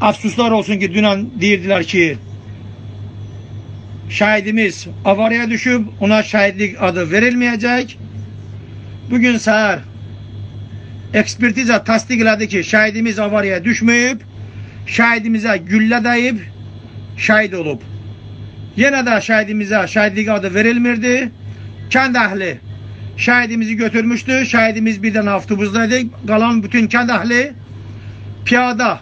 Afsuslar olsun ki dünen değildiler ki şahidimiz avaraya düşüp ona şahitlik adı verilmeyecek. Bugün səhər ekspertiza tasdik elədi ki, şahidimiz avaraya düşməyib, şahidimizə güllə dəyib, şahid olub. Yenə də şahidimizə şahidlik adı verilmirdi. Kənd əhli şahidimizi götürmüştü. Şahidimiz birden avtobuzdaydı. Kalan bütün kendi ahli piyada